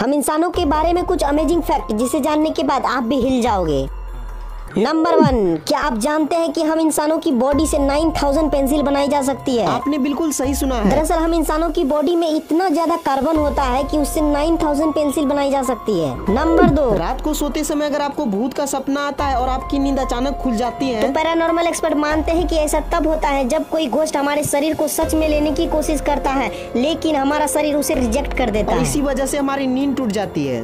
हम इंसानों के बारे में कुछ अमेजिंग फैक्ट जिसे जानने के बाद आप भी हिल जाओगे। नंबर वन क्या आप जानते हैं कि हम इंसानों की बॉडी से 9000 पेंसिल बनाई जा सकती है? आपने बिल्कुल सही सुना है। दरअसल हम इंसानों की बॉडी में इतना ज़्यादा कार्बन होता है कि उससे 9000 पेंसिल बनाई जा सकती है। नंबर दो रात को सोते समय अगर आपको भूत का सपना आता है और आपकी नींद अचानक खुल जाती है तो पैरानॉर्मल एक्सपर्ट मानते हैं की ऐसा तब होता है जब कोई घोस्ट हमारे शरीर को सच में लेने की कोशिश करता है लेकिन हमारा शरीर उसे रिजेक्ट कर देता है। इसी वजह से हमारी नींद टूट जाती है।